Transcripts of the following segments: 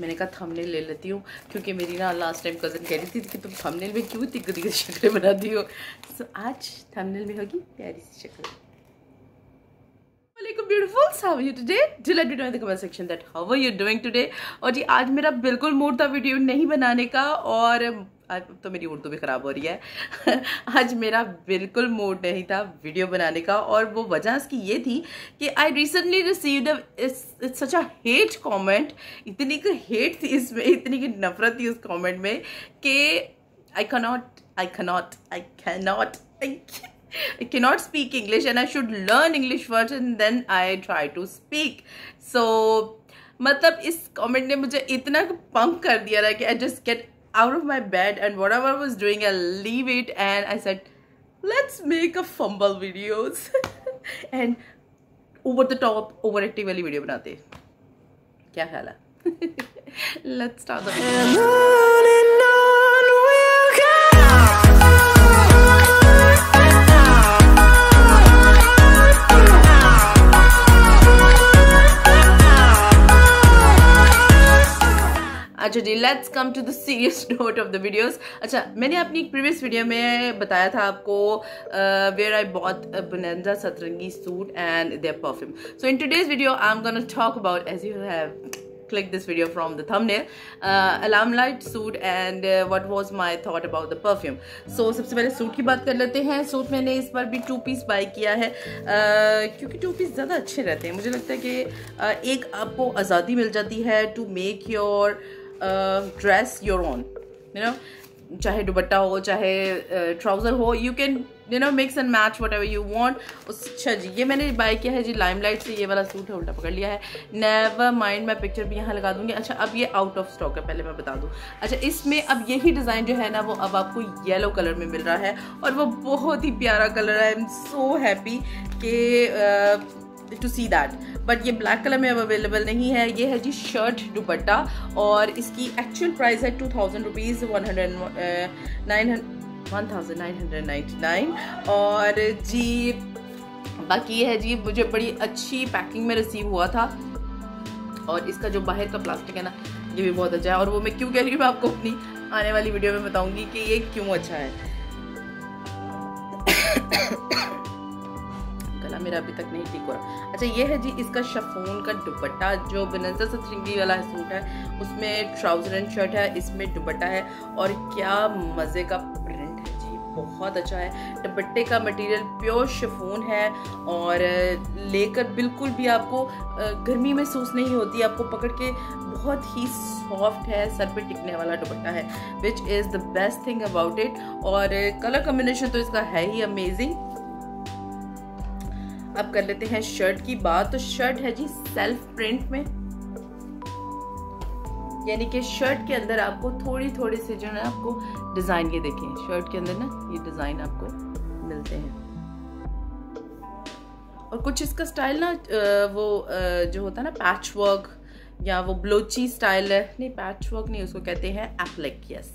मैंने कहा थंबनेल ले लेती हूँ क्योंकि मेरी ना लास्ट टाइम कज़न कह रही थी कि तुम थंबनेल में क्यों इतनी गदी शक्लें बनाती हो? सो so, आज थंबनेल में होगी प्यारी सी शक्ल। How are you today? Do let me know in the comment section that, how are you doing today? और जी, आज मेरा बिल्कुल मूड था वीडियो नहीं बनाने का और आज तो मेरी उर्दू भी ख़राब हो रही है। आज मेरा बिल्कुल मूड नहीं था वीडियो बनाने का और वो वजह इसकी ये थी कि I recently received such a hate comment इतनी की हेट थी इसमें, इतनी की नफरत थी उस कमेंट में कि I cannot I cannot I cannot I cannot speak English and I should learn English first and then I try to speak. So मतलब इस कमेंट ने मुझे इतना पंप कर दिया था कि I just get out of my bed and whatever I was doing, I leave it and I said, let's make a fumble videos and over the top overactive वाली वीडियो बनाते क्या ख्याल है let's start the ji let's come to the serious note of the videos अच्छा मैंने अपनी एक previous video में बताया था आपको where I bought Bonanza Satrangi suit and their perfume so in today's video I am gonna talk about as you have click this video from the thumbnail uh, alarm light suit and uh, what was my thought about the perfume. So सबसे पहले suit की बात कर लेते हैं। Suit मैंने इस बार भी टू पीस बाय किया है। Uh, क्योंकि टू पीस ज़्यादा अच्छे रहते हैं। मुझे लगता है कि uh, एक आपको आज़ादी मिल जाती है to make your dress your own you know चाहे दुबट्टा हो, चाहे ट्राउज़र हो you can you know mix and match whatever you want अच्छा जी, ये मैंने बाय किया है जी लाइमलाइट से ये वाला सूट है, उल्टा पकड़ लिया है। नेवर माइंड मैं पिक्चर भी यहाँ लगा दूँगी। अच्छा अब ये आउट ऑफ़ स्टॉक है, पहले मैं बता दूँ। अच्छा इसमें अब यही डिज़ाइन जो है ना, वो अब आपको येलो कलर में मिल रहा है। और वो बहुत ही प्यारा कलर है। आई एम सो हैप्पी कि टू सी दैट बट ये ब्लैक कलर में अब अवेलेबल नहीं है। ये है जी शर्ट दुपट्टा और इसकी एक्चुअल प्राइस है two thousand rupees one hundred nine thousand nine hundred nine और जी बाकी ये है जी, मुझे बड़ी अच्छी पैकिंग में रिसीव हुआ था। और इसका जो बाहर का प्लास्टिक है ना, ये भी बहुत अच्छा है। और वो मैं क्यों कह रही हूँ, मैं आपको अपनी आने वाली वीडियो में बताऊँगी कि ये क्यों अच्छा है। मेरा अभी तक नहीं ठीक हो रहा अच्छा ये है जी इसका शफोन का दुपट्टा, जो बनजर सतरंगी वाला सूट है, उसमें ट्राउज़र एंड शर्ट है, इसमें दुपट्टा है और क्या मज़े का प्रिंट है जी, बहुत अच्छा है। दुपट्टे का मटेरियल प्योर शफून है और लेकर बिल्कुल भी आपको गर्मी महसूस नहीं होती, आपको पकड़ के बहुत ही सॉफ्ट है, सर पे टिकने वाला दुपट्टा है which is the best thing about it और कलर कम्बिनेशन तो इसका है ही अमेजिंग अब कर लेते हैं शर्ट की बात। तो शर्ट है जी सेल्फ प्रिंट में। यानी कि शर्ट के अंदर आपको थोड़ी थोड़ी से जो है आपको डिज़ाइन ये देखें शर्ट के अंदर ना ये डिज़ाइन आपको मिलते हैं। और कुछ इसका स्टाइल ना वो जो होता है ना पैच वर्क या वो ब्लोची स्टाइल है। नहीं पैच वर्क नहीं, उसको कहते हैं एप्लिक यस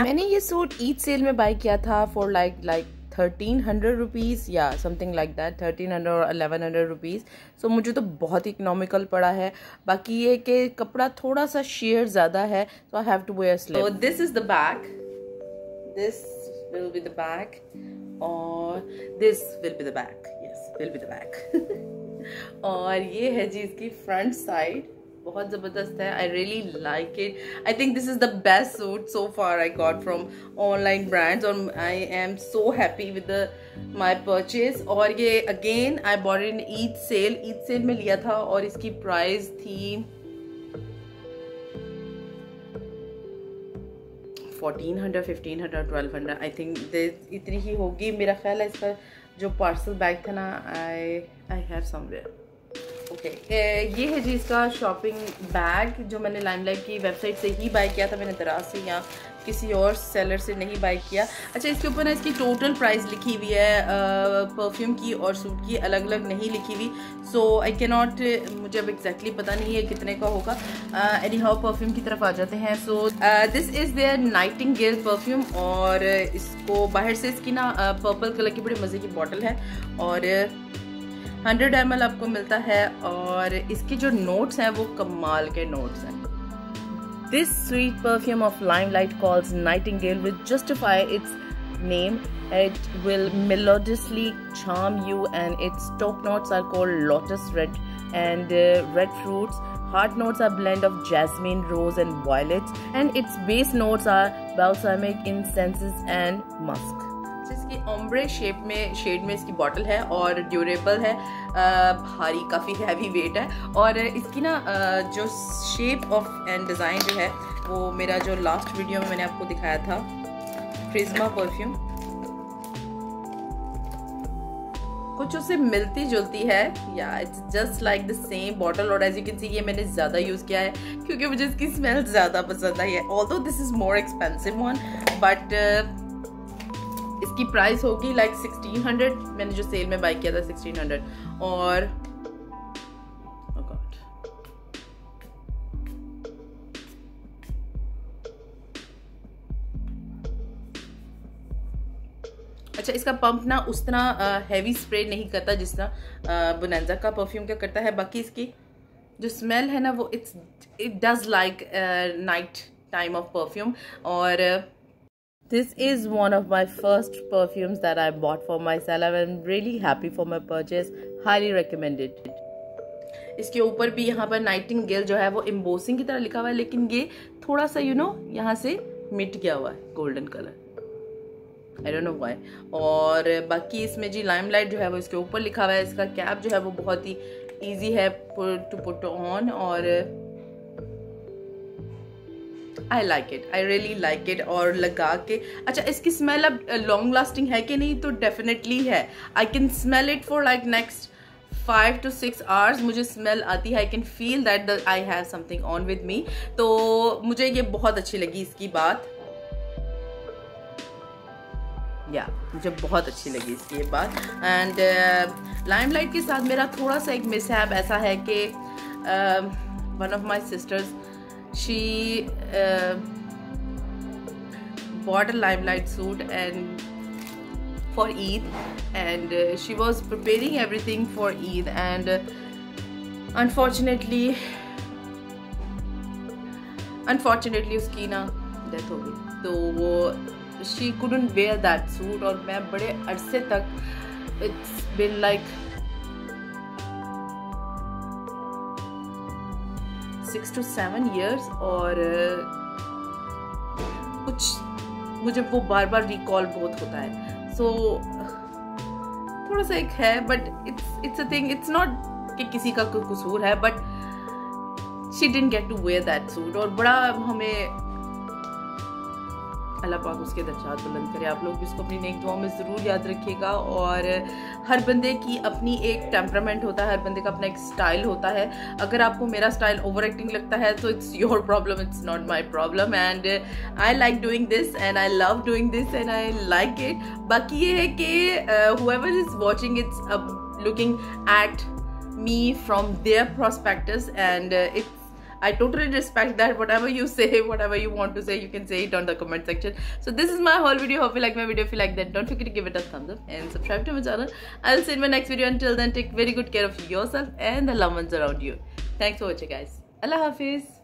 मैंने ये सूट ईद सेल में बाई किया था for like like thirteen hundred rupees या something like that thirteen hundred और अलेवन हंड्रेड रुपीज़ सो मुझे तो बहुत ही इकनॉमिकल पड़ा है। बाकी ये कि कपड़ा थोड़ा सा शेयर ज़्यादा है so I have to wear sleeve this is the back this will be the back और this will be the back yes will be the back और ये है जी इसकी फ्रंट साइड बहुत ज़बरदस्त है. I really like it I think this is the best suit so far I got from online brands और I am so happy with my purchase और ये again I bought in Eid sale Eid sale में लिया था और इसकी price थी fourteen hundred fifteen hundred twelve hundred I think इतनी ही होगी. मेरा ख्याल है इसका जो पार्सल बैग था ना I I have somewhere okay okay. ये है जी इसका शॉपिंग बैग जो मैंने लाइमलाइट की वेबसाइट से ही बाय किया था। मैंने दराज से या किसी और सेलर से नहीं बाय किया। अच्छा इसके ऊपर ना इसकी टोटल प्राइस लिखी हुई है। परफ्यूम की और सूट की अलग अलग नहीं लिखी हुई। सो आई के नॉट मुझे अब एग्जैक्टली पता नहीं है कितने का होगा। एनी हाउ परफ्यूम की तरफ़ आ जाते हैं। So this is their nightingale perfume और इसको बाहर से इसकी ना पर्पल कलर की बड़ी मज़े की बॉटल है। और 100 एम आपको मिलता है और इसके जो नोट्स हैं वो कमाल के नोट्स हैं। This sweet perfume of line light calls nightingale with justify its name it will melodiously charm you and its top notes are called lotus red and red fruits heart notes are blend of jasmine rose and violet and its base notes are balsamic incenses and musk इसकी ombre shape में shade में इसकी bottle है और durable है भारी, काफ़ी heavy weight है। और इसकी ना जो शेप ऑफ़ एंड डिज़ाइन जो है, वो मेरा जो लास्ट वीडियो में मैंने आपको दिखाया था प्रिज्मा परफ्यूम कुछ उससे मिलती जुलती है। या it's just like the same bottle और एज यू कैन सी ये मैंने ज़्यादा यूज़ किया है, क्योंकि मुझे इसकी स्मेल ज़्यादा पसंद आई है। All this is more expensive one but इसकी प्राइस होगी लाइक सिक्सटीन हंड्रेड मैंने जो सेल में बाई किया था सिक्सटीन हंड्रेड और oh अच्छा इसका पंप ना उस तरह हैवी स्प्रे नहीं करता जिस तरह बुनेंजा का परफ्यूम क्या करता है. बाकी इसकी जो स्मेल है ना, वो it's it does like night time of perfume और This is one of my first perfumes that I bought for myself. I'm really happy for my purchase. Highly recommended. इसके ऊपर भी यहाँ पर नाइटिंगेल जो है वो इम्बोसिंग की तरह लिखा हुआ है, लेकिन ये थोड़ा सा यू नो यहाँ से मिट गया हुआ है golden colour I don't know why और बाकी इसमें जी लाइमलाइट जो है वो इसके ऊपर लिखा हुआ है इसका कैप जो है वो बहुत ही ईजी है टू पुट ऑन और I like it I really like it और लगा के। अच्छा इसकी स्मेल अब लॉन्ग लास्टिंग है कि नहीं? तो डेफिनेटली है। I can smell it for like next five to six hours मुझे स्मेल आती है। I can feel that I have something on with me तो मुझे ये बहुत अच्छी लगी इसकी बात। या yeah, मुझे बहुत अच्छी लगी इसकी ये बात। एंड लाइमलाइट के साथ मेरा थोड़ा सा एक मिसहैप ऐसा है कि one of my sisters she uh, bought a limelight suit and for Eid and uh, she was preparing everything for Eid and uh, unfortunately unfortunately उसकी ना डेथ हो गई तो वो she couldn't wear that suit और मैं बड़े अरसे तक it's been like six to seven years और कुछ मुझे वो बार बार रिकॉल बहुत होता है। सो so, थोड़ा सा एक है but it's it's a thing it's not कि किसी का कोई कसूर है but she didn't get to wear that suit और बड़ा हमें अल्लाह पाक उसके दर्जात बुलंद करे। आप लोग इसको अपनी नेक दुआ में ज़रूर याद रखिएगा और हर बंदे की अपनी एक टेम्परामेंट होता है, हर बंदे का अपना एक स्टाइल होता है। अगर आपको मेरा स्टाइल ओवर एक्टिंग लगता है तो it's your problem it's not my problem and I like doing this and I love doing this and I like it बाकी ये है कि whoever is watching it's looking at me from their prospectus and it's I totally respect that. Whatever you say, whatever you want to say, you can say it on the comment section. So this is my whole video. Hope you like my video. If you like that, don't forget to give it a thumbs up and subscribe to my channel. I'll see you in my next video. Until then, take very good care of yourself and the loved ones around you. Thanks for watching, guys. Allah Hafiz.